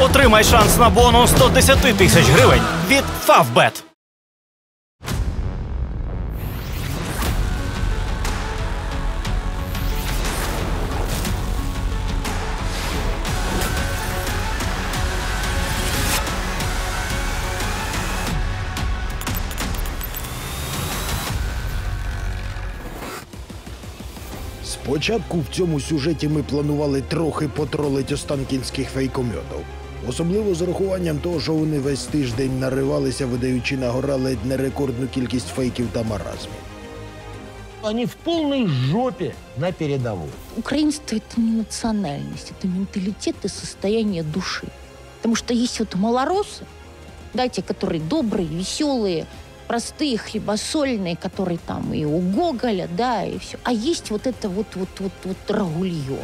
Отримай шанс на бонус 110 тисяч гривень від Favbet. Спочатку в цьому сюжеті ми планували трохи потролити останкінських фейкомьотів. Особливо з урахуванням того, що вони весь тиждень наривалися, видаючи на гора ледь не рекордну кількість фейків та маразмів. Они в полной жопе на передовой. Украинство это не национальность, это менталитет и состояние души. Потому что есть вот малоросы, да, те, которые добрые, веселые, простые, хлебосольные, которые там и у Гоголя, да, и все. А есть вот это вот, вот, вот, вот рагулье.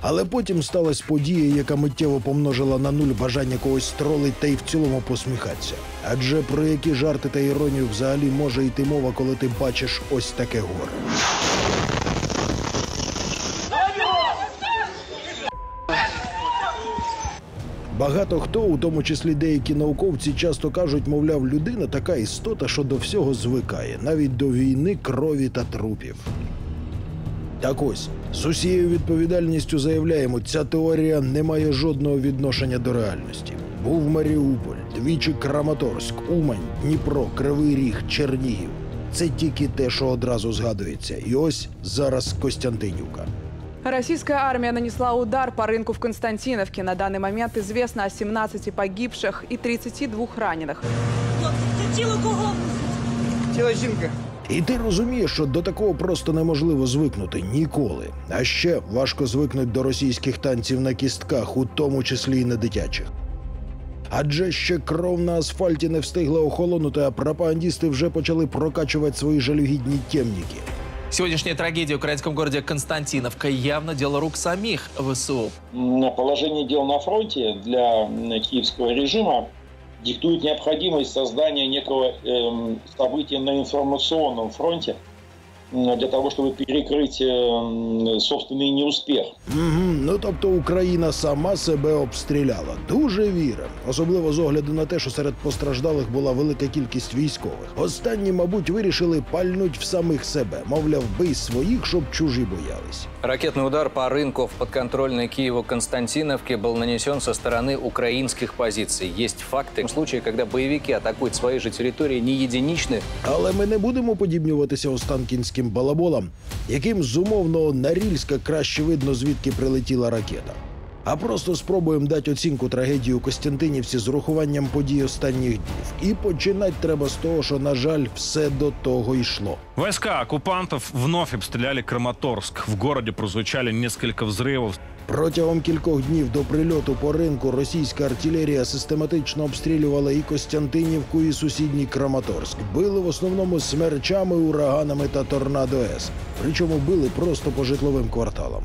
Але потім сталася подія, яка миттєво помножила на нуль бажання когось тролить та й в цілому посміхатися. Адже про які жарти та іронію взагалі може йти мова, коли ти бачиш ось таке горе. Багато хто, у тому числі деякі науковці, часто кажуть, мовляв, людина така істота, що до всього звикає, навіть до війни, крові та трупів. Так ось з усією відповідальністю заявляємо, ця теорія не має жодного відношення до реальності. Був Маріуполь, двічі Краматорськ, Умань, Дніпро, Кривий Ріг, Чернігів. Це тільки те, що одразу згадується. І ось зараз Костянтинівка. Российская армия нанесла удар по рынку в Константиновке. На данный момент известно о 17 погибших и 32 раненых. І ти розумієш, що до такого просто неможливо звикнути ніколи. А ще важко звикнути до російських танців на кістках, у тому числі і на дитячих. Адже ще кров на асфальті не встигла охолонути, а пропагандісти вже почали прокачувати свої жалюгідні темніки. Сегодняшняя трагедия в украинском городе Константиновка явно дело рук самих ВСУ. М, положение дел на фронте для киевского режима диктует необходимость создания некого эм, события на информационном фронте м, для того, чтобы перекрыть эм, собственный неуспех. Угу, ну тобто Україна сама себе обстріляла. Дуже віримо. Особливо з огляду на те, що серед постраждалих була велика кількість військових. Останні, мабуть, вирішили пальнуть в самих себе. Мовляв, бий своїх, щоб чужі боялись. Ракетный удар по рынку в подконтрольной Киеву Константиновке был нанесен со стороны украинских позиций. Есть факты в случае, когда боевики атакуют свои же территории не единичны, Але ми не будемо подібнюватися останкінським балаболам, яким з умовного Нарільська краще видно, звідки прилетіла ракета. А просто спробуємо дати оцінку трагедії у Костянтинівці з урахуванням подій останніх днів. І починати треба з того, що, на жаль, все до того йшло. Войска оккупантов вновь обстреляли Краматорск. В городе прозвучали несколько взрывов. Протягом кількох днів до прильоту по ринку російська артилерія систематично обстрілювала і Костянтинівку, і сусідній Краматорськ. Били в основному смерчами, ураганами та торнадо С. Причому били просто по житловим кварталам.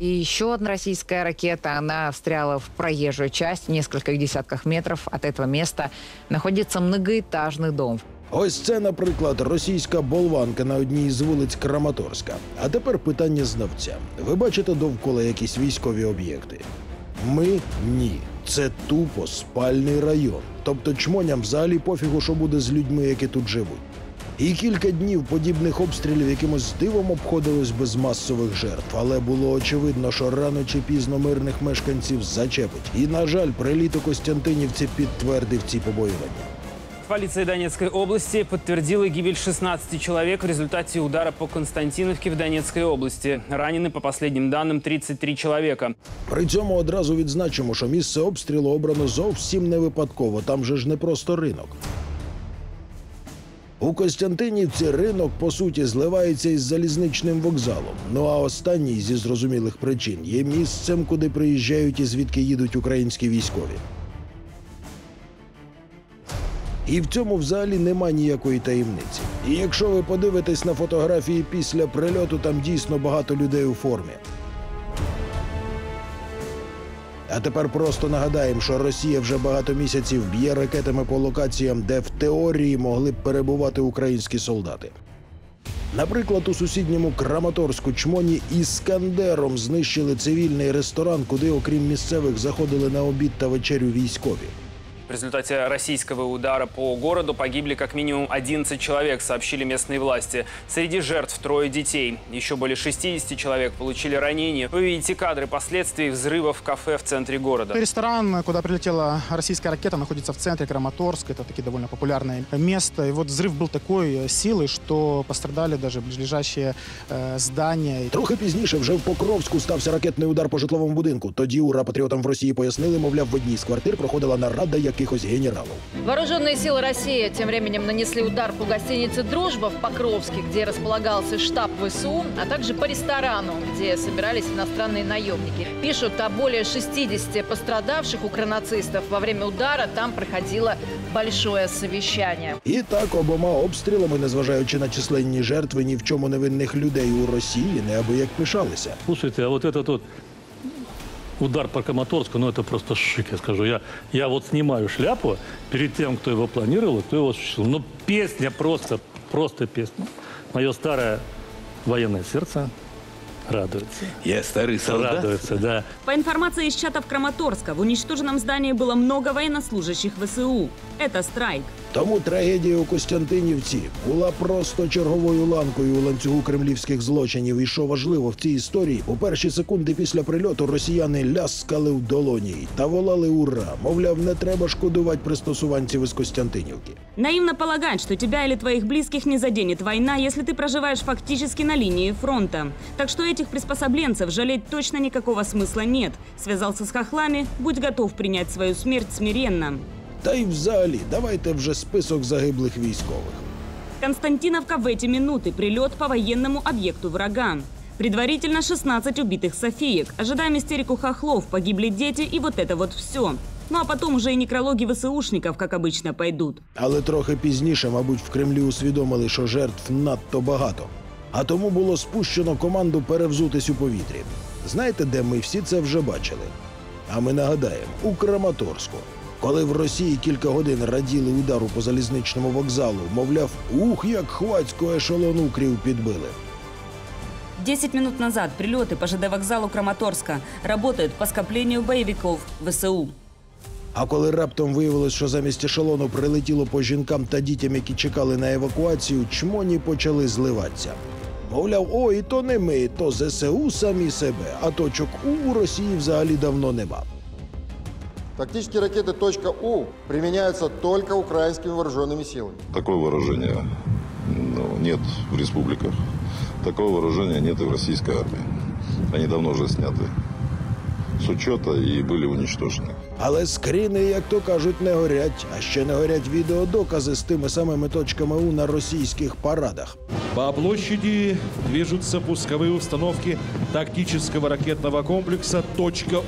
И еще одна российская ракета, она встряла в проезжую часть в нескольких десятках метров от этого места. Находится многоэтажный дом. Ось це, наприклад, російська болванка на одній з вулиць Краматорська. А тепер питання знавця. Ви бачите довкола якісь військові об'єкти? Ми ні. Це тупо спальний район. Тобто чмоням взагалі пофігу, що буде з людьми, які тут живуть. І кілька днів подібних обстрілів якимось дивом обходилось без масових жертв, але було очевидно, що рано чи пізно мирних мешканців зачепить. І, на жаль, приліт у Костянтинівці підтвердив ці побоювання. Полиция Донецкой области подтвердила гибель 16 человек в результате удара по Константиновке в Донецкой области. Ранены, по последним данным, 33 человека. При цьому одразу відзначимо, що місце обстрілу обрано зовсім не випадково. Там же ж не просто ринок. У Костянтинівці ринок по суті зливається із залізничним вокзалом. Ну а останній зі зрозумілих причин є місцем, куди приїжджають і звідки їдуть українські військові. І в цьому взагалі нема ніякої таємниці. І якщо ви подивитесь на фотографії після прильоту, там дійсно багато людей у формі. А тепер просто нагадаємо, що Росія вже багато місяців б'є ракетами по локаціям, де в теорії могли б перебувати українські солдати. Наприклад, у сусідньому Краматорську чмоні іскандером знищили цивільний ресторан, куди, окрім місцевих, заходили на обід та вечерю військові. В результате российского удара по городу погибли как минимум 11 человек, сообщили местные власти. Среди жертв трое детей. Еще более 60 человек получили ранения. Вы видите кадры последствий взрыва в кафе в центре города. Ресторан, куда прилетела российская ракета, находится в центре Краматорска. Это таки довольно популярное место. И вот взрыв был такой э, силы, что пострадали даже ближайшие э, здания. Трохи пізніше вже в Покровську стався ракетний удар по житловому будинку. Тоді ура патріотам в Росії пояснили, мовляв, в одній з квартир проходила нарада якихось генералів. Вооруженные силы России тем временем нанесли удар по гостинице «Дружба» в Покровске, где располагался штаб ВСУ, а также по ресторану, где собирались иностранные наемники. Пишут о более 60 пострадавших укранацистов. Во время удара там проходило большое совещание. І так обома обстрілами, незважаючи на численні жертви ні в чому невинних людей у Росії, неабияк пишалися. Слушайте, а вот этот вот удар по Краматорску, ну это просто шик, я скажу. Я, я вот снимаю шляпу перед тем, кто его планировал, и кто его осуществил. Ну, песня просто, просто песня. Мое старое военное сердце радуется. Я старый солдат. Радуется, да. По информации из чатов Краматорска, в уничтоженном здании было много военнослужащих ВСУ. Это страйк. Тому трагедія у Костянтинівці була просто черговою ланкою у ланцюгу кремлівських злочинів. І що важливо в цій історії, у перші секунди після прильоту росіяни ляскали в долоні та волали ура. Мовляв, не треба шкодувати пристосуванців із Костянтинівки. Наивно полагать, что тебя или твоих близких не заденет война, если ты проживаешь фактически на линии фронта. Так что этих приспособленцев жалеть точно никакого смысла нет. Связался с хохлами, будь готов принять свою смерть смиренно. Та й взагалі, давайте вже список загиблих військових. Константиновка в эти минуты. Прилет по военному объекту врага. Предварительно 16 убитых Софиек. Ожидаем истерику хохлов, погибли дети и вот это вот все. Ну а потом уже и некрологи ВСУшников, как обычно, пойдут. Але трохи пізніше, мабуть, в Кремлі усвідомили, що жертв надто багато. А тому було спущено команду перевзутись у повітрі. Знаєте, де ми всі це вже бачили? А ми нагадаємо, у Краматорську. Коли в Росії кілька годин раділи удару по залізничному вокзалу, мовляв, ух, як хвацько ешелон укрів підбили. 10 минут назад прилеты по ЖД вокзалу Краматорска работают по скоплению боевиков ВСУ. А коли раптом виявилось, що замість ешелону прилетіло по жінкам та дітям, які чекали на евакуацію, чмоні почали зливатися. Мовляв, ой, то не ми, то ЗСУ самі себе, а точок У у Росії взагалі давно нема. Тактические ракеты .У применяются только украинскими вооруженными силами. Такое вооружение ну, нет в республиках. Такого вооружения нет и в российской армии. Они давно уже сняты с учета и были уничтожены. Але скріни, як то кажуть, не горять, а ще не горять відеодокази з тими самими точками У на російських парадах. По площади движутся пусковые установки тактического ракетного комплекса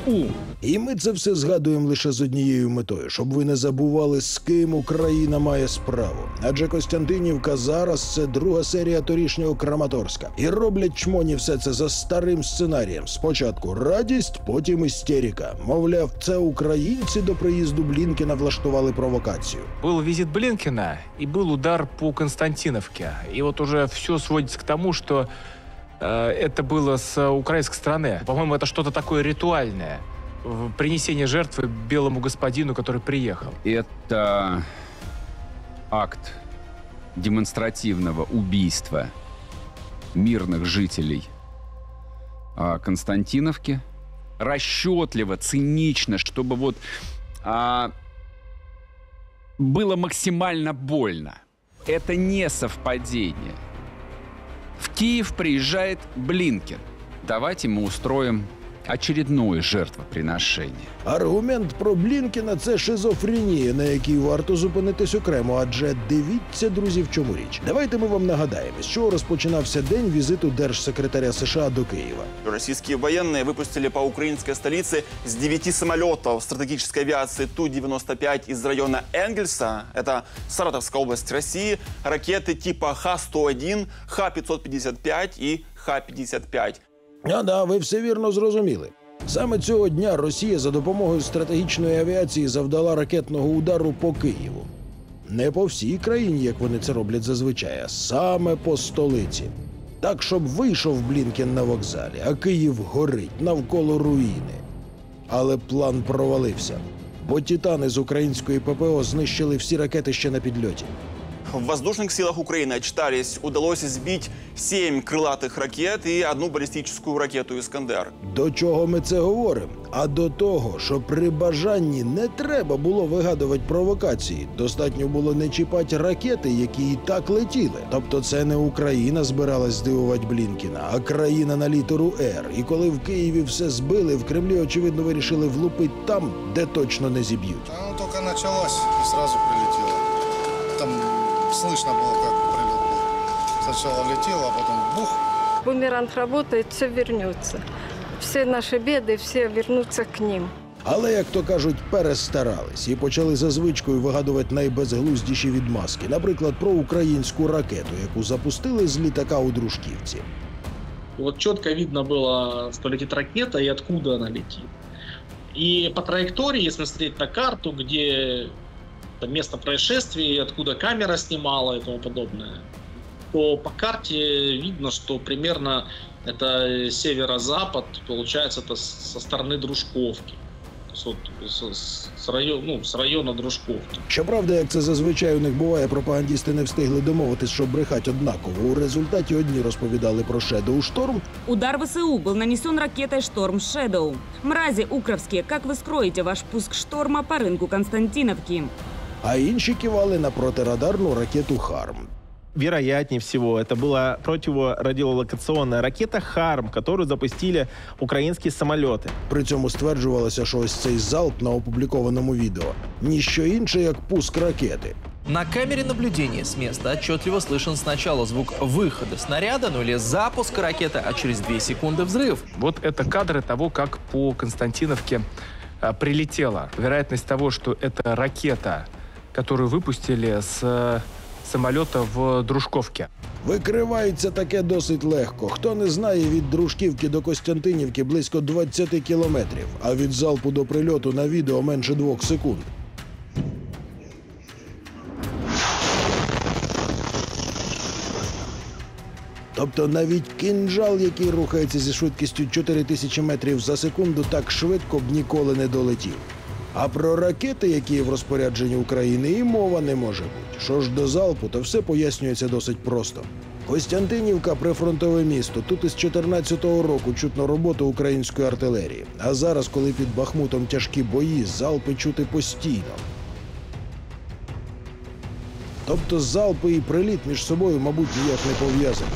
«У». І ми це все згадуємо лише з однією метою, щоб ви не забували, з ким Україна має справу. Адже Костянтинівка зараз це друга серія торішнього Краматорська. І роблять чмоні все це за старим сценарієм. Спочатку радість, потім істерика. Мовляв, це українці до приїзду Блінкіна влаштували провокацію. Был визит Блинкина и был удар по Константиновке. И вот уже все сводится к тому, что э, это было с украинской стороны. По-моему, это что-то такое ритуальное. Принесение жертвы белому господину, который приехал. Это акт демонстративного убийства мирных жителей а, Константиновки. Расчетливо, цинично, чтобы вот а, было максимально больно. Это не совпадение. В Киев приезжает Блинкин. Давайте мы устроим очередное жертвоприношение. Аргумент про Блінкіна це шизофренія, на якій варто зупинитись окремо. Адже дивіться, друзі, в чому річ. Давайте ми вам нагадаємо, з чого розпочинався день візиту держсекретаря США до Києва. Российские военные выпустили по украинской столице с 9 самолетов стратегической авиации Ту-95 из района Энгельса, это Саратовская область России, ракеты типа Х-101, Х-555 и Х-55. А да, ви все вірно зрозуміли. Саме цього дня Росія за допомогою стратегічної авіації завдала ракетного удару по Києву. Не по всій країні, як вони це роблять зазвичай, а саме по столиці. Так, щоб вийшов Блінкен на вокзалі, а Київ горить навколо руїни. Але план провалився, бо титани з української ППО знищили всі ракети ще на підльоті. В воздушных силах Украины отчитались, удалось сбить 7 крылатых ракет и одну баллистическую ракету «Искандер». До чого ми це говоримо? А до того, що при бажанні не треба було вигадувати провокації. Достатньо було не чіпати ракети, які і так летіли. Тобто, це не Україна збиралась здивувати Блінкіна, а країна на літеру Р. І коли в Києві все збили, в Кремлі очевидно вирішили влупити там, де точно не зіб'ють. Оно только началось и сразу прилетело. Там слышно было, как прилет был. Сначала летело, а потом бух. Бумеранг работает, все вернется. Все наши беды, все вернутся к ним. Але, як то кажуть, перестарались і почали за звичкою вигадувати найбезглуздіші відмазки, наприклад, про українську ракету, яку запустили з літака у Дружківці. И вот четко видно было, что летит ракета и откуда она летит. И по траектории, если смотреть на карту, где там место происшествия, откуда камера снимала и тому подобное, то по карте видно, что примерно это северо-запад, получается, это с- со стороны Дружковки. То есть вот с, с- с района, ну, с района Дружковки. Щоправда, як це зазвичай у них буває, пропагандісти не встигли домовитись, щоб брехать однаково. У результаті одні розповідали про Shadow Storm, Удар ВСУ был нанесен ракетой «Шторм Шэдоу». Мрази укровские, как вы скроете ваш пуск «Шторма» по рынку Константиновки? а інші кивали на протирадарну ракету Харм. вероятнее всего, это была противорадиолокационная ракета «Харм», которую запустили украинские самолеты. При цьому стверджувалося, що ось цей залп на опублікованому відео ніщо інше, як пуск ракети. На камере наблюдения с места отчетливо слышен сначала звук выхода снаряда, ну или запуска ракеты, а через 2 секунды взрыв. Вот это кадры того, как по Константиновке а, прилетело. Вероятность того, что это ракета, которую выпустили с э, самолета в Дружковке. Викривається таке досить легко. Хто не знає, від Дружківки до Костянтинівки близько 20 кілометрів, а від залпу до прильоту на відео менше двох секунд. Тобто навіть кінжал, який рухається зі швидкістю 4000 метрів за секунду, так швидко б ніколи не долетів. А про ракети, які в розпорядженні України, і мова не може бути. Що ж до залпу, то все пояснюється досить просто. Костянтинівка прифронтове місто. Тут із 14-го року чутно роботу української артилерії. А зараз, коли під Бахмутом тяжкі бої, залпи чути постійно. Тобто залпи і приліт між собою, мабуть, ніяк не пов'язані.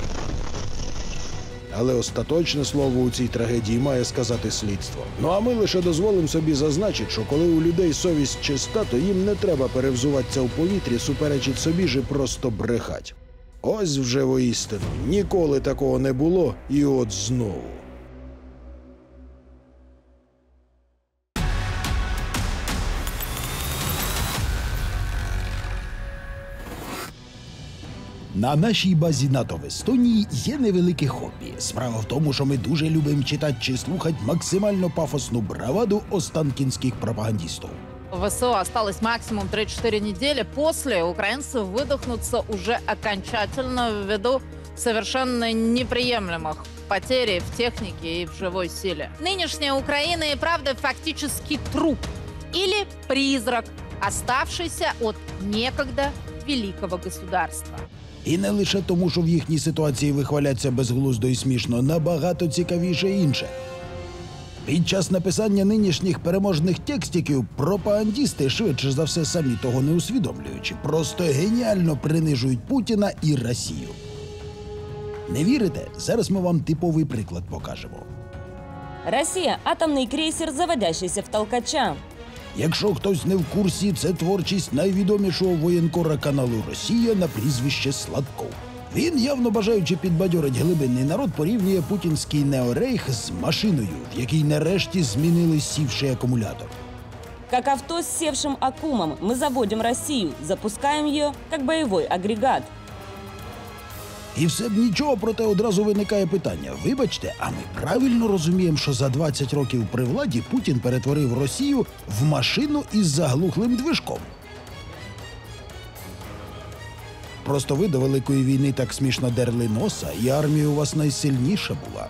Але остаточне слово у цій трагедії має сказати слідство. Ну а ми лише дозволимо собі зазначити, що коли у людей совість чиста, то їм не треба перевзуватися в повітрі, суперечить собі ж і просто брехать. Ось вже воістину ніколи такого не було, і от знову. На нашій базі НАТО в Естонії є невелике хобі. Справа в тому, що ми дуже любимо читати чи слухати максимально пафосну браваду останкінських пропагандістів. В ВСУ осталось максимум 3-4 недели. После украинцы выдохнутся уже окончательно ввиду совершенно неприемлемых потерь в технике и в живой силе. Нынешняя Украина и правда фактически труп или призрак, оставшийся от некогда великого государства. І не лише тому, що в їхній ситуації вихваляться безглуздо і смішно, набагато цікавіше інше. Під час написання нинішніх переможних текстиків пропагандісти, швидше за все, самі того не усвідомлюючи, просто геніально принижують Путіна і Росію. Не вірите? Зараз ми вам типовий приклад покажемо. Россия – атомный крейсер, заводящийся в толкача. Якщо хтось не в курсі, це творчість найвідомішого воєнкора каналу Росія на прізвище Сладков. Він, явно бажаючи підбадьорить глибинний народ, порівнює путінський неорейх з машиною, в якій нарешті змінили сівший акумулятор. Как авто с севшим аккумом, мы заводим Россию, запускаем ее как боевой агрегат. І все б нічого, проте одразу виникає питання: вибачте, а ми правильно розуміємо, що за 20 років при владі Путін перетворив Росію в машину із заглухлим движком. просто ви до Великої війни так смішно дерли носа, і армія у вас найсильніша була.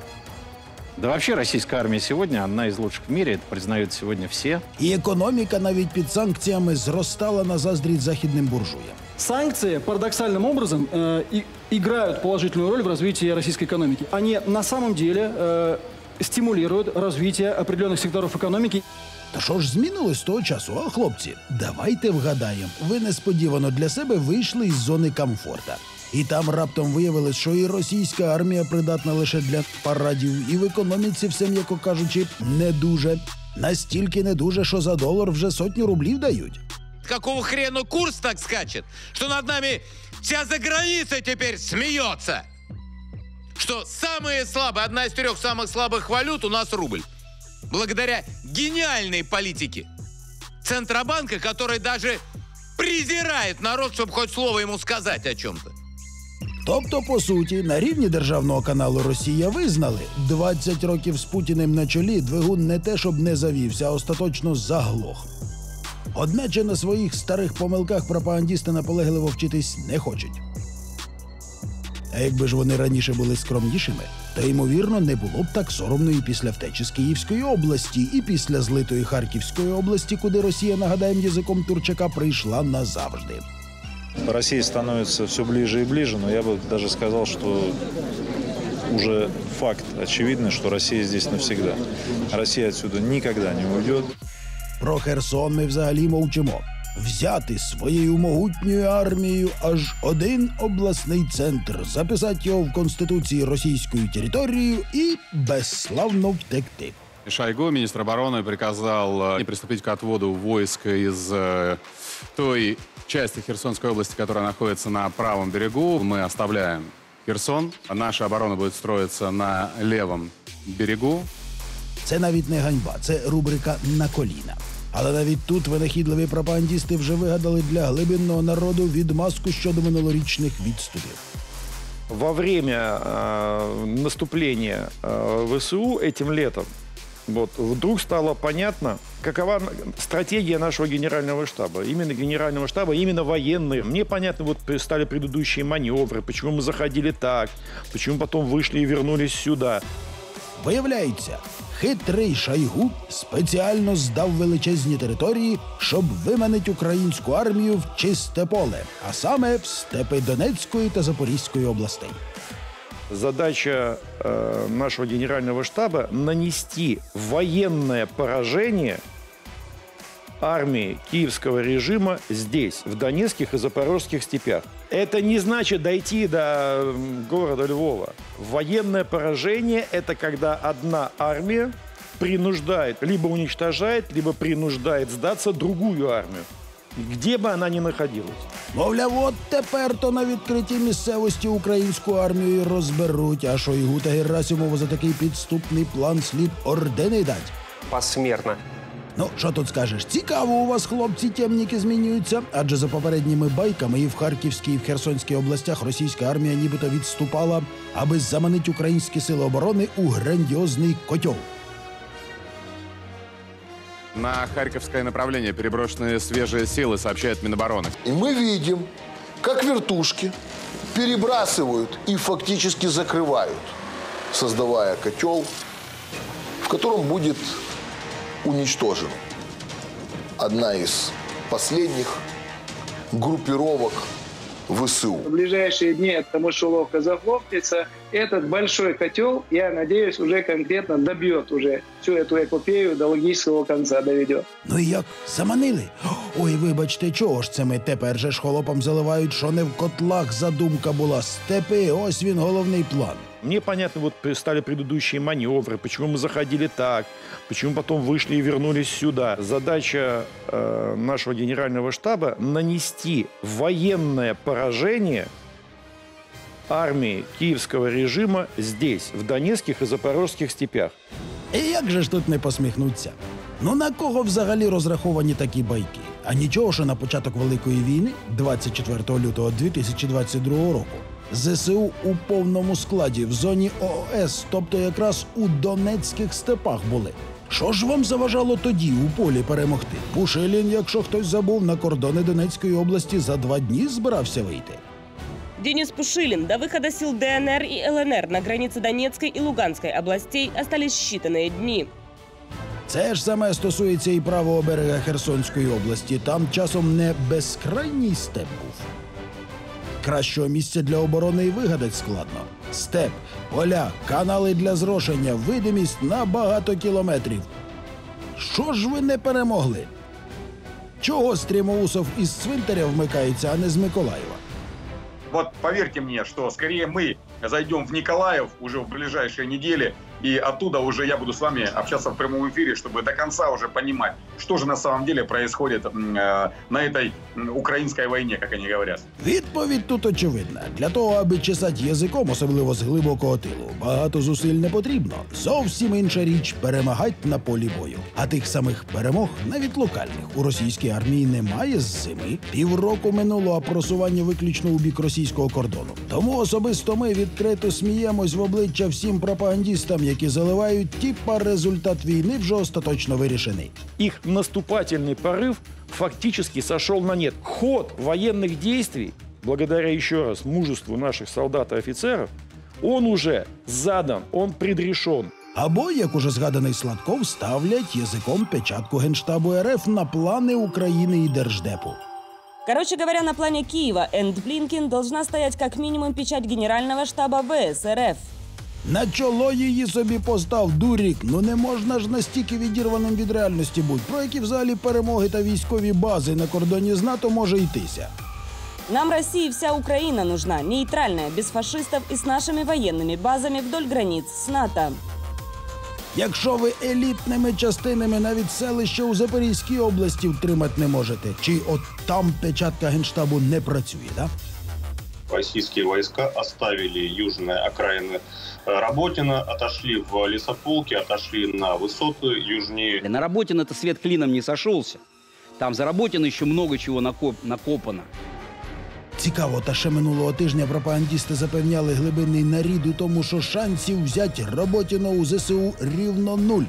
Да вообще российская армия сегодня одна из лучших в мире, это признают сегодня все. І економіка навіть під санкціями зростала на заздрість західним буржуям. Санкции парадоксальным образом э, и, играют положительную роль в развитии российской экономики. Они на самом деле э, стимулируют развитие определенных секторов экономики. Та що ж змінилось з того часу, а хлопці? Давайте вгадаємо. Ви несподівано для себе вийшли із зони комфорта. І там раптом виявилось, що і російська армія придатна лише для парадів, і в економіці все, м'яко кажучи, не дуже. Настільки не дуже, що за долар вже сотню рублів дають. Какого хрена курс так скачет, что над нами вся заграница теперь смеется? Что самые слабые, одна из трех самых слабых валют у нас рубль. Благодаря гениальной политике Центробанка, который даже презирает народ, чтобы хоть слово ему сказать о чем-то. Тобто, по суті, на рівні державного каналу Росія визнали 20 років з Путіним на чолі двигун не те, щоб не завівся, а остаточно заглох. Одначе на своїх старих помилках пропагандісти наполегливо вчитись не хочуть. А якби ж вони раніше були скромнішими, то ймовірно не було б так соромно і після втечі з Київської області, і після злитої Харківської області, куди Росія, нагадаємо, язиком Турчака прийшла назавжди. Россия становится все ближе и ближе, но я бы даже сказал, что уже факт очевидный, что Россия здесь навсегда. Россия отсюда никогда не уйдет. Про Херсон ми взагалі мовчимо. Взяти своєю могутньою армією аж один обласний центр, записати його в конституції російською територією і безславно втекти. Шойгу, министр обороны, приказал э, не приступить к отводу войск из э, той части Херсонской области, которая находится на правом берегу. Мы оставляем Херсон. Наша оборона будет строиться на левом берегу. Це навіть не ганьба, це рубрика на коліна. Але навіть тут винахідливі пропагандісти вже вигадали для глибинного народу відмазку щодо минулорічних відступів. Во время э, наступления э, ВСУ этим летом вот, вдруг стало понятно, какова н- стратегия нашего генерального штаба. Именно генерального штаба, именно военные. Мне понятно, вот пр- стали предыдущие маневры, почему мы заходили так, почему потом вышли и вернулись сюда. Виявляється, хитрий шайгу спеціально здав величезні території, щоб виманити українську армію в чисте поле, а саме в степи Донецької та Запорізької областей. Задача э, нашего генерального штаба нанести военное поражение армии киевского режима здесь, в Донецких и Запорожских степях. Это не значит дойти до м, города Львова. Военное поражение – это когда одна армия принуждает, либо уничтожает, либо принуждает сдаться другую армию, где бы она ни находилась. Мовляв, от тепер то на відкритій місцевості українську армію розберуть, а Шойгу та Герасимову за такий підступний план слід ордени дать. Посмертно. Ну, що тут скажеш? Цікаво у вас, хлопці, темніки змінюються. Адже за попередніми байками і в Харківській, і в Херсонській областях російська армія нібито відступала, аби заманити українські сили оборони у грандіозний котел. На Харьковское направление переброшены свежие силы, сообщает Минобороны. И мы видим, как вертушки перебрасывают и фактически закрывают, создавая котел, в котором будет уничтожена одна из последних группировок ВСУ. В ближайшие дни эта мышеловка захлопнется. Этот большой котел, я надеюсь, уже конкретно добьет уже всю эту эпопею до логического конца доведет. Ну і як? Заманили? Ой, вибачте, чого ж це ми тепер же ж холопом заливають, що не в котлах задумка була. Степи, ось він головний план. Мне понятно, вот пр- стали предыдущие маневры, почему мы заходили так, почему потом вышли и вернулись сюда. Задача э, нашего генерального штаба нанести военное поражение армии киевского режима здесь, в Донецких и Запорожских степях. І як же ж тут не посміхнуться? Ну на кого взагалі розраховані такі байки? А нічого, що на початок Великої війни, 24 лютого 2022 року, ЗСУ у повному складі в зоні ООС, тобто якраз у Донецьких степах були. Що ж вам заважало тоді у полі перемогти? Пушилін, якщо хтось забув, на кордони Донецької області за два дні збирався вийти. Денис Пушилин. До выхода сил ДНР и ЛНР на границе Донецкой и Луганской областей остались считанные дни. Це ж саме стосується і правого берега Херсонської області. Там часом не безкрайній степ був. Кращого місця для оборони і вигадати складно. Степ, поля, канали для зрошення, видимість на багато кілометрів. Що ж ви не перемогли? Чого Стрімоусов із цвинтаря вмикається, а не з Миколаєва? Вот поверьте мне, что скорее мы зайдем в Николаев уже в ближайшие недели, и оттуда уже я буду с вами общаться в прямом эфире, чтобы до конца уже понимать, что же на самом деле происходит м, э, на этой м, украинской войне, как они говорят. Відповідь тут очевидна. Для того, аби чесати язиком, особливо з глибокого тилу, багато зусиль не потрібно. Зовсім інша річ перемагать на полі бою. А тих самих перемог, навіть локальних, у російській армії немає з зими. Півроку минуло, а просування виключно у бік російського кордону. Тому особисто ми відкрито сміємось в обличчя всім пропагандістам, які заливають, тіпа результат війни вже остаточно вирішений. Их наступательный порыв фактически сошел на нет. Ход военных действий, благодаря еще раз мужеству наших солдат и офицеров, он уже задан, он предрешен. Або, як уже згаданий Сладков, ставлять язиком печатку Генштабу РФ на плани України і Держдепу. Короче говоря, на плане Киева Энд Блинкин должна стоять как минимум печать Генерального штаба ВС РФ. На чоло її собі постав дурік. Ну не можна ж настільки відірваним від реальності бути. Про які взагалі перемоги та військові бази на кордоні з НАТО може йтися. Нам России вся Украина нужна, нейтральная, без фашистов и с нашими военными базами вдоль границ с НАТО. Якщо ви елітними частинами навіть селище у Запорізькій області втримати не можете, чи от там печатка генштабу не працює, да? Российские войска оставили южные окраины э, Работина, отошли в лесополки, отошли на высоты южнее. На Работин это свет клином не сошелся. Там за Работин еще много чего накоп- накопано. Цікаво, та ще минулого тижня пропагандісти запевняли глибинний нарід у тому, що шансів взяти Роботіно у ЗСУ рівно нуль.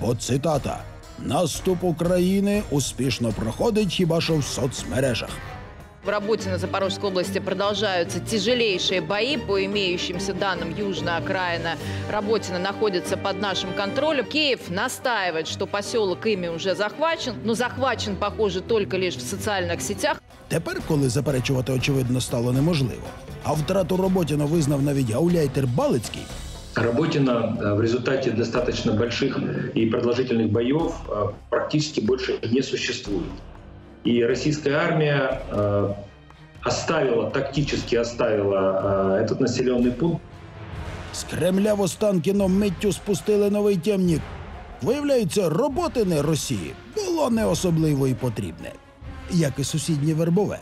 От цитата: Наступ України успішно проходить хіба що в соцмережах. В Работино Запорожской области продолжаются тяжелейшие бои. По имеющимся данным, южная окраина Работина находится под нашим контролем. Киев настаивает, что поселок ими уже захвачен, но захвачен, похоже, только лишь в социальных сетях. Тепер, коли заперечувати очевидно стало неможливо, а втрату Роботіно визнав навіть гауляйтер Балицький, Работина в результате достаточно больших и продолжительных боев практически больше не существует. И российская армия э, оставила, тактически оставила э, этот населенный пункт з Кремля в Останкіно миттю спустили новий темнік. Виявляється, роботи не Росії було не особливо й потрібне, як і сусіднє вербове.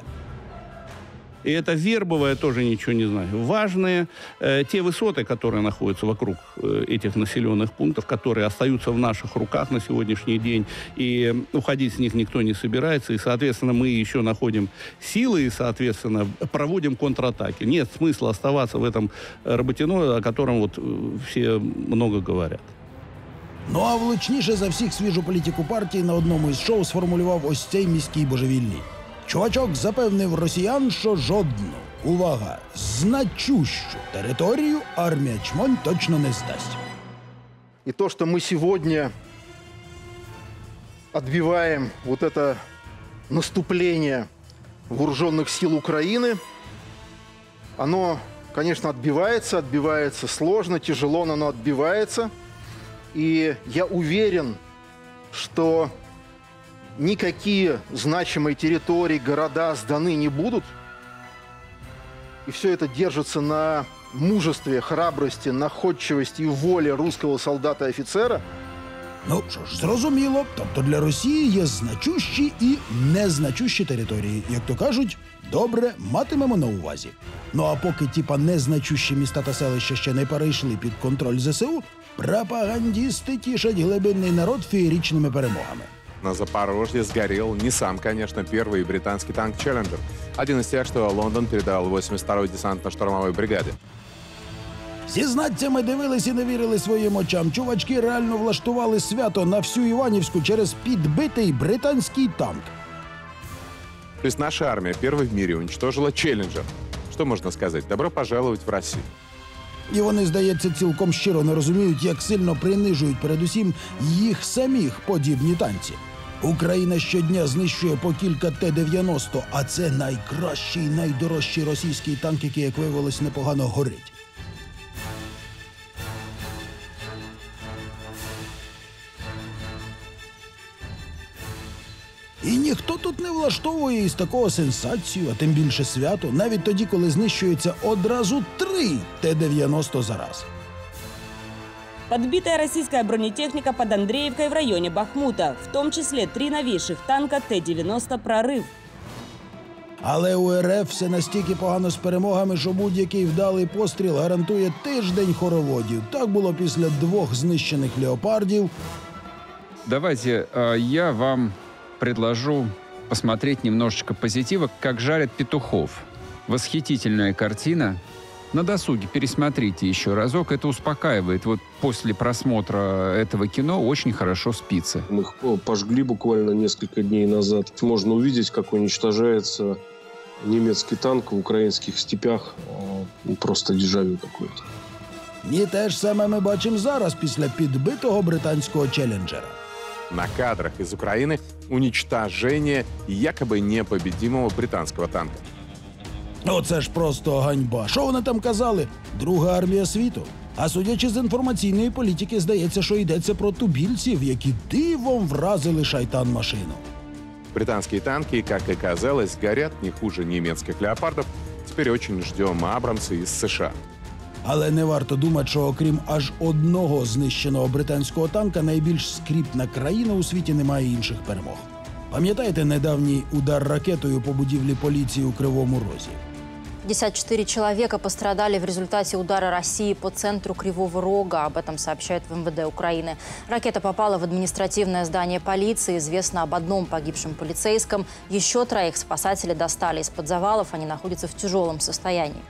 И это вербовое тоже ничего не знаю. Важные э, те высоты, которые находятся вокруг э, этих населенных пунктов, которые остаются в наших руках на сегодняшний день, и уходить с них никто не собирается, и, соответственно, мы еще находим силы и, соответственно, проводим контратаки. Нет смысла оставаться в этом э, Работино, о котором вот э, все много говорят. Ну а влучніше за всіх свіжу політику партії на одному із шоу сформулював ось цей міський божевільний. Чувачок запевнив росіян, що жодну, увага, значущу територію армія чмонь точно не здасть. И то, что мы сегодня отбиваем вот это наступление вооруженных сил Украины, оно, конечно, отбивается, отбивается сложно, тяжело, но оно отбивается. И я уверен, что никакие значимые территории, города сданы не будут. И все это держится на мужестве, храбрости, находчивости и воле русского солдата и офицера. Ну що ж, зрозуміло. Тобто для Росії є значущі і незначущі території. Як то кажуть, добре матимемо на увазі. Ну а поки тіпа незначущі міста та селища ще не перейшли під контроль ЗСУ, пропагандісти тішать глибинний народ феєрічними перемогами. На Запорожье сгорел не сам, конечно, первый британский танк «Челленджер». Один из тех, что Лондон передал 82-й десантно-штурмовой бригаде. Зізнаться, ми дивились і не вірили своїм очам. Чувачки реально влаштували свято на всю Іванівську через підбитий британський танк. То есть наша армия первой в мире уничтожила «Челленджер». Что что можно сказать? Добро пожаловать в Россию. І вони, здається, цілком щиро не розуміють, як сильно принижують передусім їх самих подібні танці. Україна щодня знищує по кілька Т-90, а це найкращий, найдорожчий російський танк, який, як виявилось, непогано горить. І ніхто тут не влаштовує із такого сенсацію, а тим більше свято, навіть тоді, коли знищується одразу три Т-90 за раз. Подбитая российская бронетехника под Андреевкой в районе Бахмута, в том числе три новейших танка Т-90 «Прорыв». Але у РФ все настільки погано з перемогами, що будь-який вдалий постріл гарантує тиждень хороводів. Так було після двох знищених леопардів. Давайте э, я вам предложу посмотреть немножечко позитива, как жарят петухов. Восхитительная картина. На досуге пересмотрите еще разок. Это успокаивает. Вот после просмотра этого кино очень хорошо спится. Мы их о, пожгли буквально несколько дней назад. Можно увидеть, как уничтожается немецкий танк в украинских степях. О, ну, Просто дежавю какое-то. І те ж саме ми бачимо зараз після підбитого британського челенджера. На кадрах из Украины уничтожение якобы непобедимого британского танка. Оце ж просто ганьба. Що вони там казали? Друга армія світу. А судячи з інформаційної політики, здається, що йдеться про тубільців, які дивом вразили шайтан машину. Британские танки, как и казалось, горят не хуже немецких леопардов. Теперь очень ждем Абрамса из США. Але не варто думати, що окрім аж одного знищеного британського танка, найбільш скріпна країна у світі не має інших перемог. Пам'ятаєте недавній удар ракетою по будівлі поліції у Кривому Розі? 54 человека пострадали в результате удара России по центру Кривого Рога. Об этом сообщают в МВД Украины. Ракета попала в административное здание полиции. Известно об одном погибшем полицейском. Еще троих спасатели достали из-под завалов. Они находятся в тяжелом состоянии.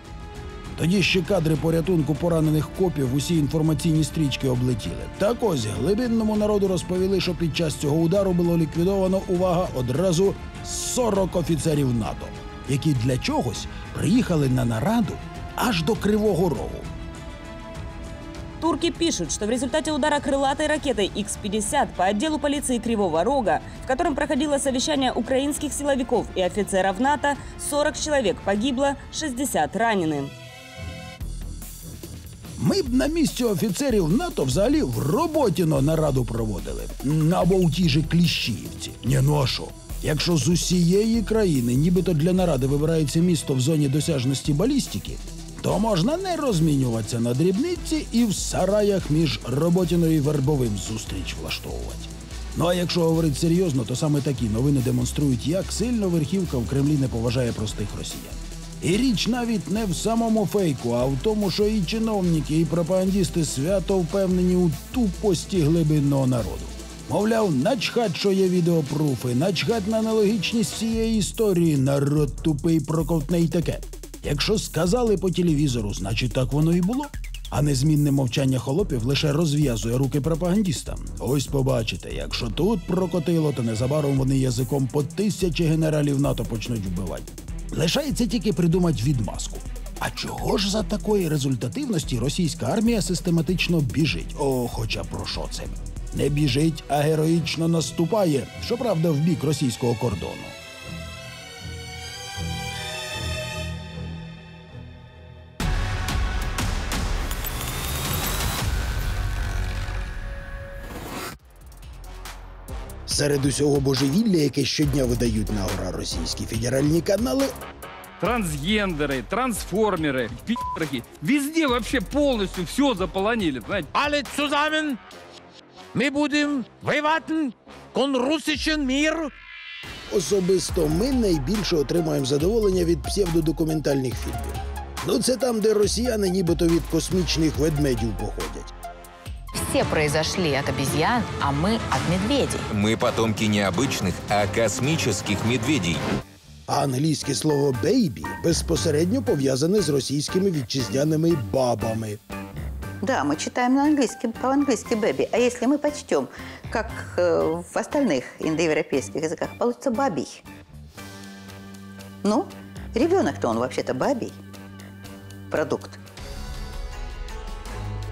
Тоді ще кадри порятунку поранених копів усі інформаційні стрічки облетіли. Так ось глибинному народу розповіли, що під час цього удару було ліквідовано увага одразу 40 офіцерів НАТО, Які для чогось приїхали на нараду аж до Кривого Рогу. Турки пишут, что в результате удара крылатой ракетой Х-50 по отделу полиции Кривого Рога, в котором проходило совещание украинских силовиков и офицеров НАТО, 40 человек погибло, 60 ранены. Ми б на місці офіцерів НАТО взагалі в роботіно нараду проводили. Або у тій же Кліщіївці. Ні, ну а що? Якщо з усієї країни, нібито для наради вибирається місто в зоні досяжності балістики, то можна не розмінюватися на дрібниці і в сараях між Роботіною і Вербовим зустріч влаштовувати. Ну а якщо говорити серйозно, то саме такі новини демонструють, як сильно верхівка в Кремлі не поважає простих росіян. І річ навіть не в самому фейку, а в тому, що і чиновники, і пропагандісти свято впевнені у тупості глибинного народу. Мовляв, начхать, що є відеопруфи, начхать на аналогічність цієї історії. Народ тупий проковтне й таке. Якщо сказали по телевізору, значить так воно і було. А незмінне мовчання холопів лише розв'язує руки пропагандістам. Ось побачите, якщо тут прокотило, то незабаром вони язиком по тисячі генералів НАТО почнуть вбивати. Лишається тільки придумати відмазку. А чого ж за такої результативності російська армія систематично біжить? О, хоча про що це? Не біжить, а героїчно наступає, щоправда, в бік російського кордону. Серед усього божевілля, яке щодня видають на гора російські федеральні канали, трансгендеры, трансформеры, пи***ки. Везде вообще полностью все заполонили, понимаете? Alle zusammen, мы будем воевать кон русичен мир. Особисто ми найбільше отримуємо задоволення від псевдодокументальних фільмів. Ну, це там, де росіяни нібито від космічних ведмедів походять. Все произошли от обезьян, а мы от медведей. Мы потомки не обычных, а космических медведей. А англійське слово «бейбі» безпосередньо пов'язане з російськими вітчизняними бабами. Да, мы читаем на английском, по-английски «бэби». А если мы почтем, как э, в остальных индоевропейских языках, получится «бабий». Ну, ребенок-то он вообще-то бабий. продукт.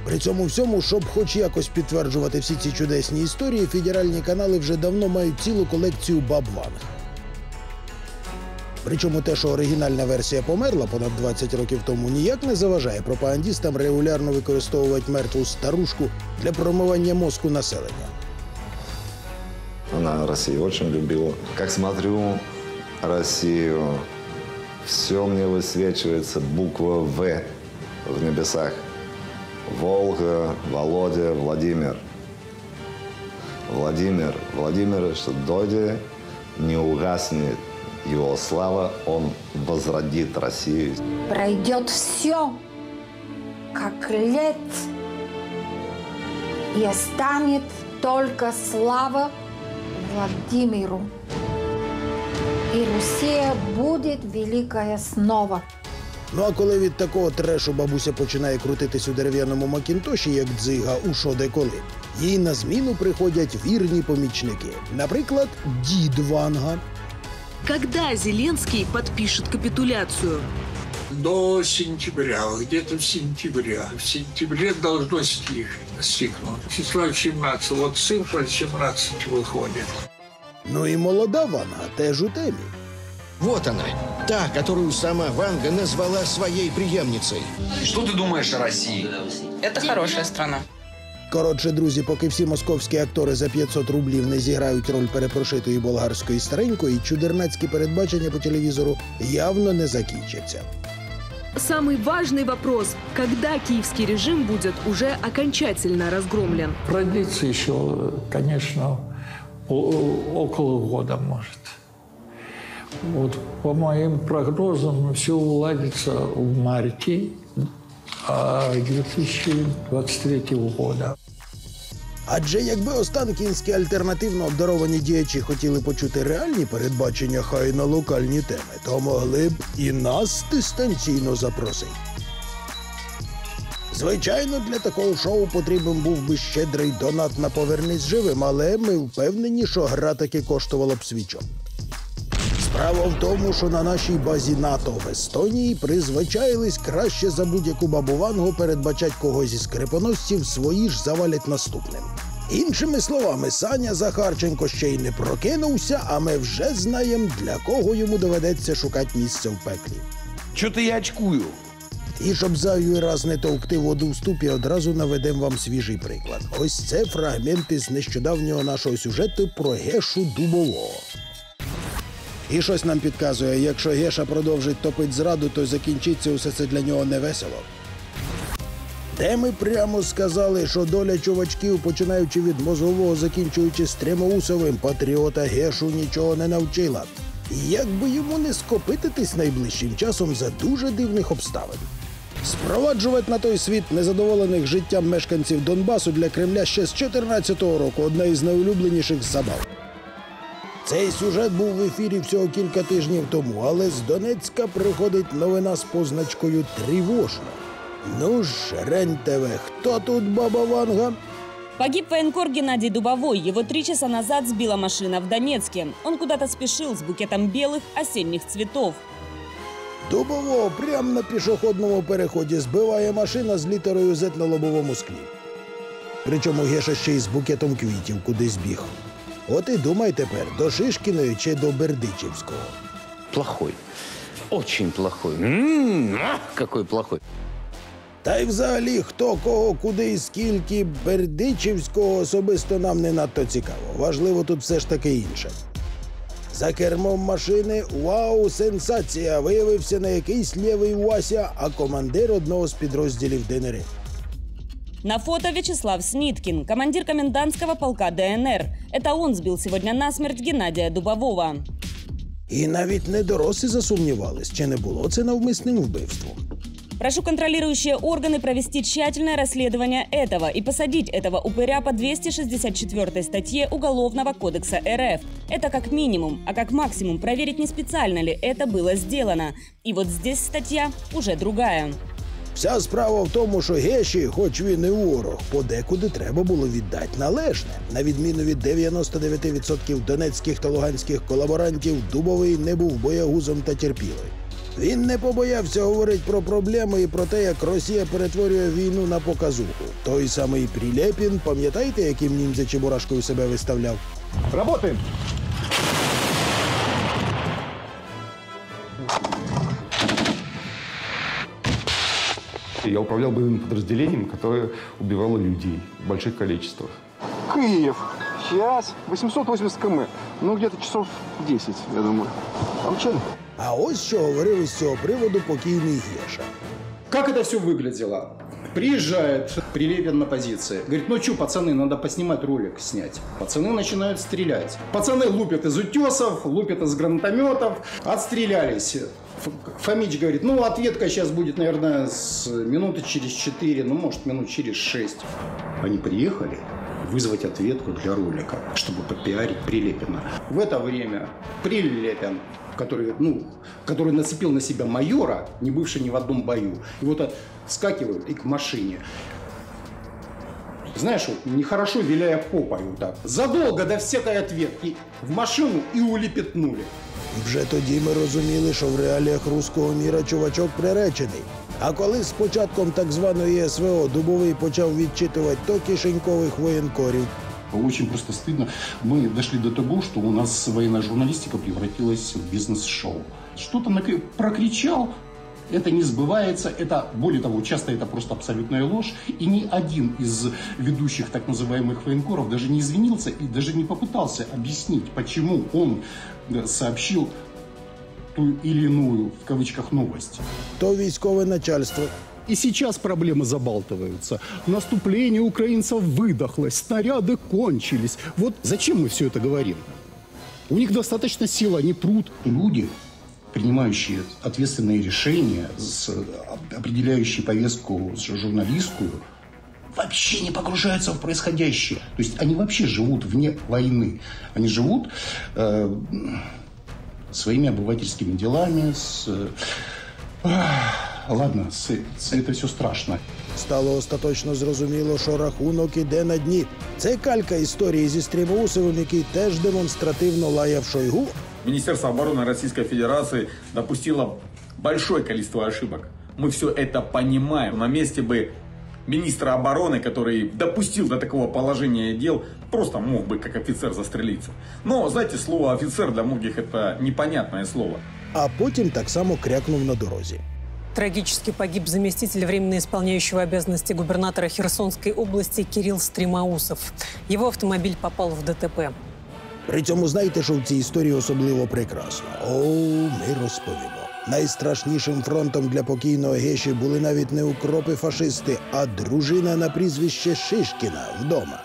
При цьому всьому, щоб хоч якось підтверджувати всі ці чудесні історії, федеральні канали вже давно мають цілу колекцію бабванг. Причому те, що оригінальна версія померла понад 20 років тому, ніяк не заважає пропагандістам регулярно використовувати мертву старушку для промивання мозку населення. Она Россию очень любила. Как смотрю Россию, все мне высвечивается буква «В» в небесах. Волга, Володя, Владимир. Владимир. Владимир, что дойде, не угаснет его слава, он возродит Россию. Пройдет все, как лет, и останет только слава Владимиру. И Россия будет великая снова. Ну а коли від такого трешу бабуся починає крутитись у дерев'яному макінтоші, як дзига у що де коли, їй на зміну приходять вірні помічники. Наприклад, дід Ванга, Когда Зеленский подпишет капитуляцию? До сентября, где-то в сентябре. В сентябре должно стих, стихнуть. Числа 17. Вот цифра 17 выходит. ну і молода Ванга теж у темі. Вот она, та, которую сама Ванга назвала своей преемницей. Что ты думаешь о России? Это хорошая страна. Коротше, друзі, поки всі московські актори за 500 рублів не зіграють роль перепрошитої болгарської старенької, чудернацькі передбачення по телевізору явно не закінчаться. Самый важный вопрос – когда киевский режим будет уже окончательно разгромлен? Продлится еще, конечно, около года, может. Вот по моим прогнозам все уладится в марте а 2023 года. Адже якби останкінські альтернативно обдаровані діячі хотіли почути реальні передбачення хай на локальні теми, то могли б і нас дистанційно запросити. Звичайно, для такого шоу потрібен був би щедрий донат на повернись живим, але ми впевнені, що гра таки коштувала б свічок. Справа в тому, що на нашій базі НАТО в Естонії призвичаїлись краще за будь-яку бабу Вангу передбачать когось із крепоносців, свої ж завалять наступним. Іншими словами, Саня Захарченко ще й не прокинувся, а ми вже знаємо, для кого йому доведеться шукати місце в пеклі. Что-то я очкую. І щоб зайвий раз не товкти воду в ступі, одразу наведемо вам свіжий приклад. Ось це фрагменти з нещодавнього нашого сюжету про Гешу Дубового. І щось нам підказує, якщо Геша продовжить топить зраду, то закінчиться усе це для нього невесело. Де ми прямо сказали, що доля чувачків, починаючи від мозгового, закінчуючи стрімоусовим, патріота Гешу нічого не навчила. Як би йому не скопититись найближчим часом за дуже дивних обставин. Спроваджувати на той світ незадоволених життям мешканців Донбасу для Кремля ще з 14-го року одна із найулюбленіших забав. Цей сюжет був в ефірі всього кілька тижнів тому, але з Донецька приходить новина з позначкою тривожно. Ну ж, Рен ТВ, хто тут баба Ванга? Погиб военкор Геннадий Дубовой. Его три часа назад сбила машина в Донецке. Он куда-то спешил с букетом белых осенних цветов. Дубово прямо на пішохідному переході збиває машина з літерою Z на лобовому склі. Причому Геша ще й з букетом квітів кудись біг. От і думай тепер, до Шишкіної чи до Бердичівського. Плохой. Очень плохой. М, а, какой плохой. Та й взагалі, хто кого, куди і скільки Бердичівського особисто нам не надто цікаво. Важливо тут все ж таки інше. За кермом машини вау, сенсація! Виявився не якийсь лєвий Вася, а командир одного з підрозділів ДНР. На фото Вячеслав Сниткин, командир комендантского полка ДНР. Это он сбил сегодня насмерть Геннадия Дубового. І навіть недорослі засумнівались, чи не було це навмисним вбивством. Прошу контролирующие органы провести тщательное расследование этого и посадить этого упыря по 264 статье Уголовного кодекса РФ. Это как минимум, а как максимум проверить, не специально ли это было сделано. И вот здесь статья уже другая. Вся справа в тому, що Геші, хоч він і ворог, подекуди треба було віддати належне. На відміну від 99% донецьких та луганських колаборантів, Дубовий не був боягузом та терпілою. Він не побоявся говорити про проблеми і про те, як Росія перетворює війну на показуху. Той самий Прилєпін, пам'ятаєте, яким німця Чебурашкою себе виставляв? Работаем! Я управлял боевым подразделением, которое убивало людей в больших количествах. Киев. Сейчас 880 км. Ну, где-то часов 10, я думаю. Там А ось що говорив із цього приводу покійний Геша. Как это все выглядело? Приезжает Прилепин на позиции. Говорит, ну что, пацаны, надо поснимать ролик, снять. Пацаны начинают стрелять. Пацаны лупят из утесов, лупят из гранатометов. Отстрелялись. Фомич говорит, ну, ответка сейчас будет, наверное, с минуты через 4, ну, может, минут через 6. Они приехали вызвать ответку для ролика, чтобы попиарить Прилепина. В это время Прилепин, который, ну, который нацепил на себя майора, не бывший ни в одном бою, и вот скакивают и к машине. Знаешь, вот нехорошо виляя попой вот так. Задолго до всякой ответки в машину и улепетнули. Вже тоді ми розуміли, що в реаліях руського міра чувачок приречений. А коли з початком так званої СВО Дубовий почав відчитувати то кишенькових воєнкорів, Очень просто стыдно. Мы дошли до того, что у нас военная журналистика превратилась в бизнес-шоу. Что-то прокричал, это не сбывается, это, более того, часто это просто абсолютная ложь, и ни один из ведущих так называемых военкоров даже не извинился и даже не попытался объяснить, почему он э, сообщил ту или иную, в кавычках, новость. то військове начальство И сейчас проблемы забалтываются. Наступление украинцев выдохлось, снаряды кончились. Вот зачем мы все это говорим? У них достаточно сил, они прут. Люди, принимающие ответственные решения, с- определяющие повестку с- журналистскую, вообще не погружаются в происходящее. То есть они вообще живут вне войны. Они живут э, своими обывательскими делами, с... ах, ладно, с- с- это все страшно. стало остаточно зрозуміло, що рахунок іде на дні. Це калька історії зі Стрімоусовим, який теж демонстративно лаяв Шойгу, Министерство обороны Российской Федерации допустило большое количество ошибок. Мы все это понимаем. На месте бы министра обороны, который допустил до такого положения дел, просто мог бы как офицер застрелиться. Но, знаете, слово офицер для многих это непонятное слово. а потім так само крякнув на дорозі. Трагически погиб заместитель временно исполняющего обязанности губернатора Херсонской области Кирилл Стримаусов. Его автомобиль попал в ДТП. При цьому знаєте, що в цій історії особливо прекрасно. О, ми розповімо. Найстрашнішим фронтом для покійного Геші були навіть не укропи-фашисти, а дружина на прізвище Шишкіна вдома.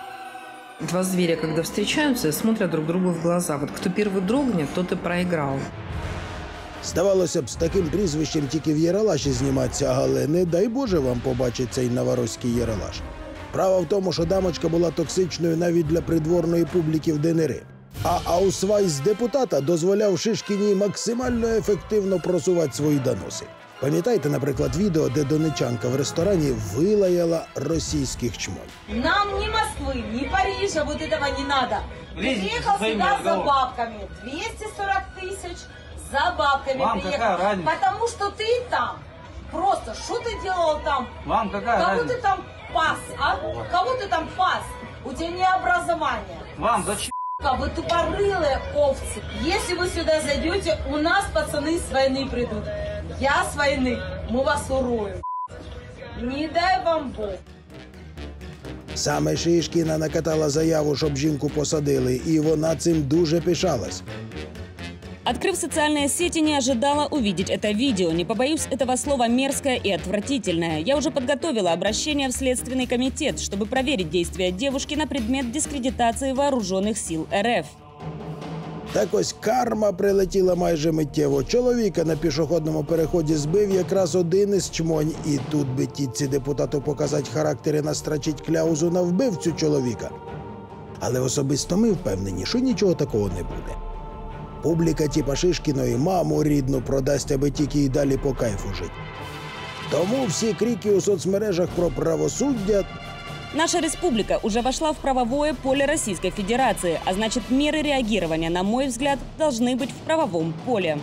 Два зверя, когда встречаются, смотрят друг другу в глаза. Вот кто первый дрогнет, тот и проиграл. Здавалося б, з таким прізвищем тільки в Єралаші зніматися, але не дай Боже вам побачить цей навароський Єралаш. Справа в тому, що дамочка була токсичною навіть для придворної публіки в ДНР. А аусвайс депутата дозволяв Шишкіній максимально ефективно просувати свої доноси. Пам'ятаєте, наприклад, відео, де донечанка в ресторані вилаяла російських чмонь. Нам ни Москвы, ни Парижа вот этого не надо. Ты Лезете приехал своими ну. сюда за разговорами. бабками. 240 тысяч за бабками Вам приехал. какая разница? Потому что ты там. Просто, что ты делал там? Вам какая Кого разница? ты там пас, а? Кого ты там пас? У тебя не образование. Вам зачем? Сука, Вы тупорылые овцы. Если вы сюда зайдете, у нас пацаны с войны придут. Я с войны. Мы вас уроем. Не дай вам Бог. Саме Шишкіна накатала заяву, щоб жінку посадили, і вона цим дуже пишалась. Открыв социальные сети, не ожидала увидеть это видео. Не побоюсь этого слова мерзкое и отвратительное. Я уже подготовила обращение в Следственный комитет, чтобы проверить действия девушки на предмет дискредитации вооруженных сил РФ. Так ось карма прилетіла майже миттєво. Чоловіка на пішохідному переході збив якраз один із чмонь. І тут би тітці депутату показати характери настрачить кляузу на вбивцю чоловіка. Але особисто ми впевнені, що нічого такого не буде. Публіка тіпа Шишкіної маму рідну продасть, аби тільки й далі по кайфу жить. Тому всі крики у соцмережах про правосуддя Наша республика уже вошла в правовое поле Российской Федерации, а значит меры реагирования, на мой взгляд, должны быть в правовом поле.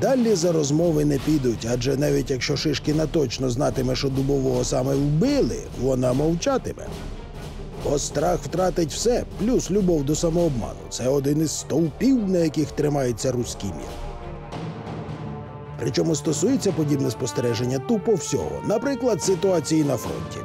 Далі за розмови не підуть, адже навіть якщо Шишкіна точно знатиме, що дубового саме вбили, вона мовчатиме. Бо страх втратить все, плюс любов до самообману. Це один із стовпів, на яких тримається руський мір. Причому стосується подібне спостереження тупо всього, наприклад, ситуації на фронті.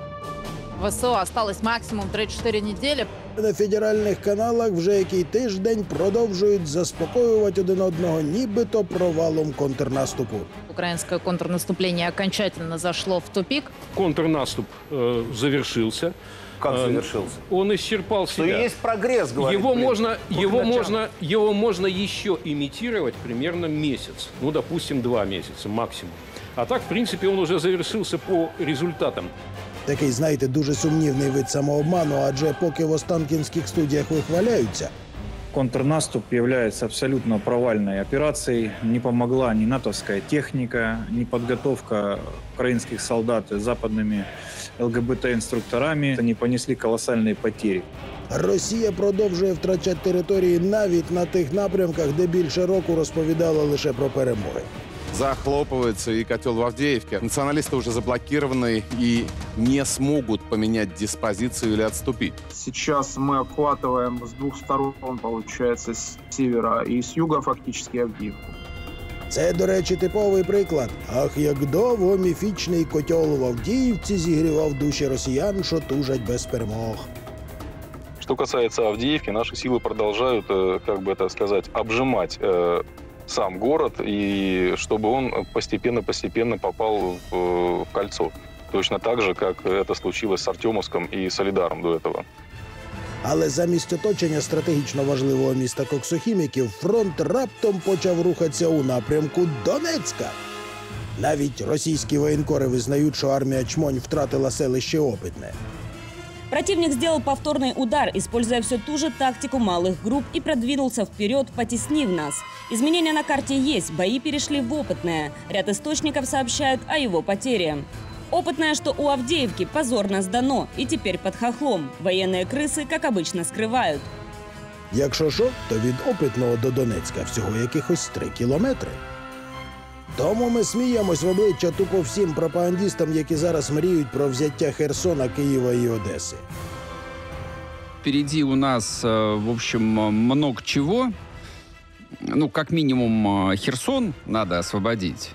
ВСО осталось максимум 3-4 недели. На федеральних каналах вже який тиждень продовжують заспокоювати один одного, нібито провалом контрнаступу. Украинское контрнаступление окончательно зашло в тупик. Контрнаступ э, завершился. Как Э, завершился? Он исчерпал Что себя. есть прогресс, говорит его Блин. можно, Только его начало. можно, его можно еще имитировать примерно месяц, ну, допустим, два месяца максимум. А так, в принципе, он уже завершился по результатам. Такий, знаєте, дуже сумнівний вид самообману, адже поки в Останкінських студіях вихваляються, Контрнаступ является абсолютно провальной операцией. Не помогла ни натовская техника, ни подготовка украинских солдат западными ЛГБТ-инструкторами. Они понесли колоссальные потери. Росія продовжує втрачати території навіть на тих напрямках, де більше року розповідала лише про перемоги. захлопывается и котел в Авдеевке. Националисты уже заблокированы и не смогут поменять диспозицию или отступить. Сейчас мы обхватываем с двух сторон, получается, с севера и с юга фактически Авдеевку. Це, до речі, типовий приклад. Ах, як довго міфічний котел в Авдіївці зігрівав душі росіян, що тужать без перемог. Что касается Авдеевки, наши силы продолжают, э, как бы это сказать, обжимать э, сам город, и чтобы он постепенно-постепенно попал в, э, в кольцо. Точно так же, как это случилось с Артемовском и Солидаром до этого. Але замість оточення стратегічно важливого міста Коксохіміків фронт раптом почав рухатися у напрямку Донецька. Навіть російські воєнкори визнають, що армія Чмонь втратила селище Опитне. Противник сделал повторный удар, используя все ту же тактику малых групп и продвинулся вперед, потеснив нас. Изменения на карте есть, бои перешли в опытное. Ряд источников сообщают о его потере. Опытное, что у Авдеевки позорно сдано, и теперь под хохлом. Военные крысы, как обычно, скрывают. Якщо що, то від Опитного до Донецька всього якихось три кілометри. Тому ми сміємось в обличчя тупо всім пропагандістам, які зараз мріють про взяття Херсона, Києва і Одеси. Впереди у нас, э, в общем, э, много чего. Ну, как минимум, э, Херсон надо освободить.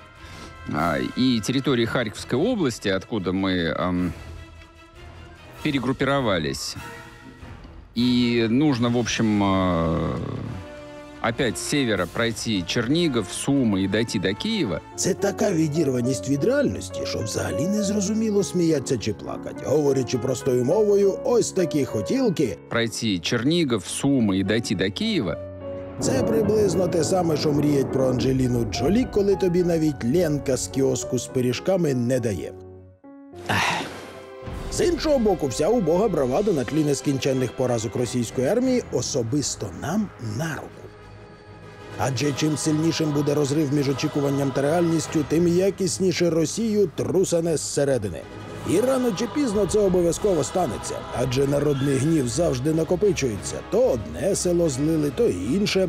А, И территории Харьковской области, откуда мы эм, перегруппировались. И нужно, в общем, э, опять с севера пройти Чернигов, Сумы и дойти до Киева. Це така відірваність від реальності, що взагалі не зрозуміло сміяться чи плакать. Говорячи простою мовою, ось такі хотілки. Пройти Чернигов, Сумы и дойти до Киева. Це приблизно те саме, що мріять про Анджеліну Джолі, коли тобі навіть Ленка з кіоску з пиріжками не дає. З іншого боку, вся убога бравада на тлі нескінченних поразок російської армії особисто нам на руку. Адже чим сильнішим буде розрив між очікуванням та реальністю, тим якісніше Росію трусане зсередини. І рано чи пізно це обов'язково станеться, адже народний гнів завжди накопичується. То одне село злили, то інше.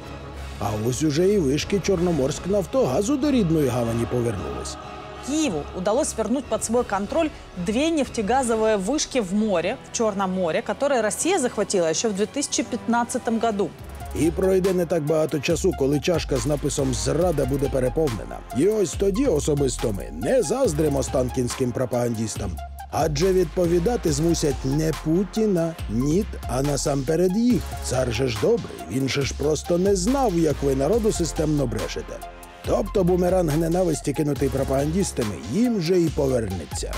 А ось уже і вишки Чорноморськ Нафтогазу до рідної гавані повернулись. Киеву удалось вернуть под свой контроль две нефтегазовые вышки в море, в Черном море, которые Россия захватила еще в 2015 году. І пройде не так багато часу, коли чашка з написом Зрада буде переповнена. І ось тоді особисто ми не заздримо станкінським пропагандістам. Адже відповідати змусять не Путіна, ніт, а насамперед їх. Цар же ж добрий, він же ж просто не знав, як ви народу системно брешете. Тобто бумеранг ненависті, кинутий пропагандістами, їм же і повернеться.